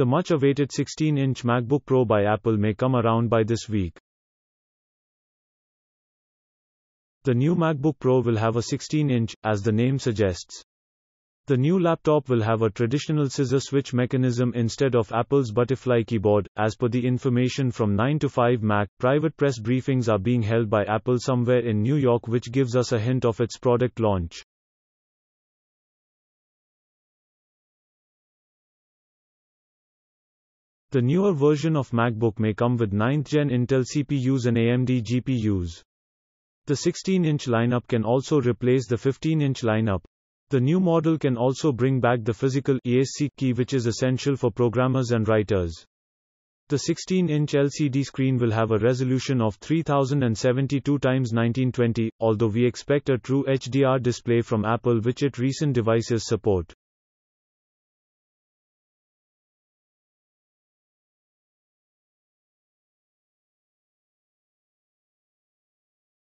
The much awaited 16 inch MacBook Pro by Apple may come around by this week. The new MacBook Pro will have a 16 inch, as the name suggests. The new laptop will have a traditional scissor switch mechanism instead of Apple's butterfly keyboard, as per the information from 9 to 5 Mac. Private press briefings are being held by Apple somewhere in New York, which gives us a hint of its product launch. The newer version of MacBook may come with 9th gen Intel CPUs and AMD GPUs. The 16-inch lineup can also replace the 15-inch lineup. The new model can also bring back the physical ESC key which is essential for programmers and writers. The 16-inch LCD screen will have a resolution of 3072 x 1920, although we expect a true HDR display from Apple which its recent devices support.